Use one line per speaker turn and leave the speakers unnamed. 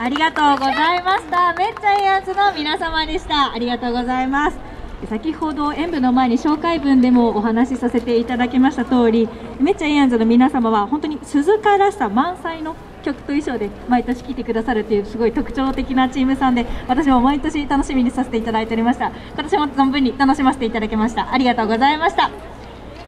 あ
りがとうございました。めっちゃいいやつの皆様でした。ありがとうございます。先ほど演舞の前に紹介文でもお話しさせていただきました通り、めっちゃイアンズの皆様は本当に鈴鹿らしさ満載の曲と衣装で毎年来てくださるというすごい特徴的なチームさんで、私も毎年楽しみにさせていただいておりました。今年も存分に楽しませていただきました。ありがとうございました。